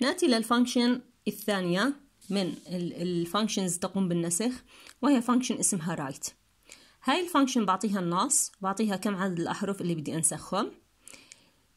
نأتي لل function الثانية من ال functions تقوم بالنسخ وهي function اسمها right هاي ال function بعطيها النص بعطيها كم عدد الأحرف اللي بدي أنسخهم.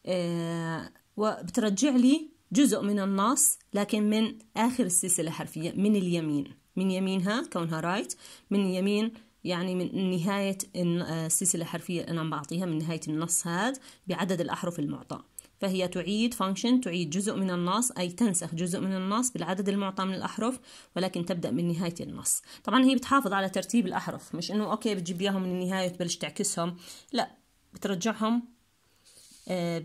آه وبترجع لي جزء من النص لكن من آخر السلسلة الحرفية من اليمين. من يمينها كونها right من يمين يعني من نهاية السلسلة الحرفية أنا بعطيها من نهاية النص هذا بعدد الأحرف المعطى. فهي تعيد function تعيد جزء من النص أي تنسخ جزء من النص بالعدد المعطى من الأحرف ولكن تبدأ من نهاية النص. طبعا هي بتحافظ على ترتيب الأحرف مش إنه okay بتجيب إياهم من النهاية وتبلش تعكسهم لا بترجعهم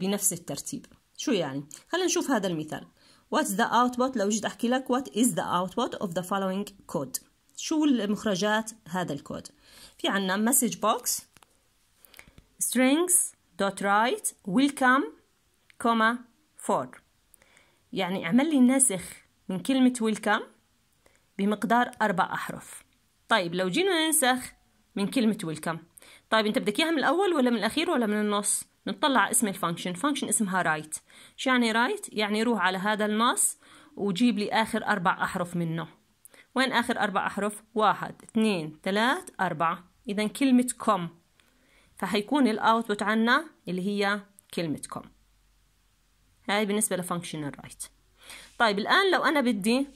بنفس الترتيب. شو يعني؟ خلينا نشوف هذا المثال. What's the output لو جيت أحكي لك What is the output of the following code شو المخرجات هذا الكود؟ في عنا message box strings dot right welcome comma four يعني اعمل لي نسخ من كلمة welcome بمقدار أربع أحرف. طيب لو جينا ننسخ من كلمة welcome طيب أنت بدك إياها من الأول ولا من الأخير ولا من النص؟ نطلع اسم ال function. function اسمها right. شو يعني right؟ يعني روح على هذا النص وجيب لي آخر أربع أحرف منه. وين آخر أربع أحرف؟ واحد اثنين ثلاث أربعة. إذا كلمة come. فحيكون ال output عنا اللي هي كلمة come. هاي بالنسبة ل function ال right طيب الآن لو أنا بدي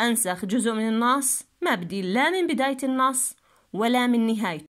أنسخ جزء من النص ما بدي لا من بداية النص ولا من نهايته